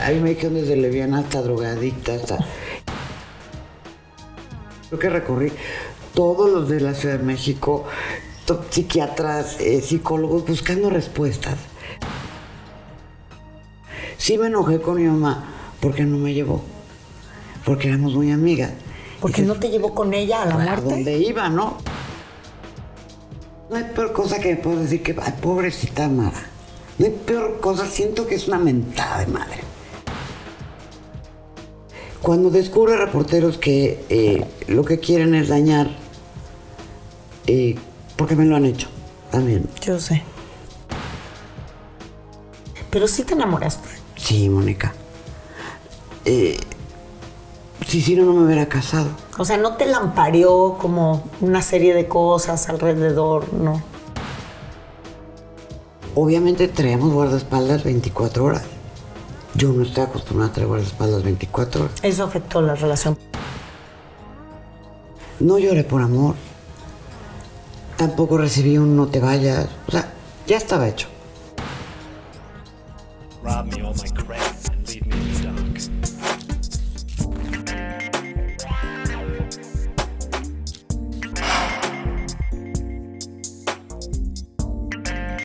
A mí me dijeron desde leviana hasta drogadicta, hasta... Creo que recorrí todos los de la Ciudad de México, psiquiatras, eh, psicólogos, buscando respuestas. Sí me enojé con mi mamá porque no me llevó, porque éramos muy amigas. Porque no te llevó con ella a la a muerte. donde iba, ¿no? No hay peor cosa que puedo decir que, ay, pobrecita Mara. No hay peor cosa, siento que es una mentada de madre. Cuando descubre reporteros que eh, lo que quieren es dañar, eh, porque me lo han hecho también. Yo sé. Pero sí te enamoraste. Sí, Mónica. Eh, si si no, no me hubiera casado. O sea, no te lampareó como una serie de cosas alrededor, ¿no? Obviamente traíamos guardaespaldas 24 horas. Yo no estoy acostumbrada a traer guardaespaldas 24 horas. Eso afectó la relación. No lloré por amor. Tampoco recibí un no te vayas. O sea, ya estaba hecho.